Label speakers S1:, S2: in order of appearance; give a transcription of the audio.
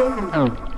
S1: Oh.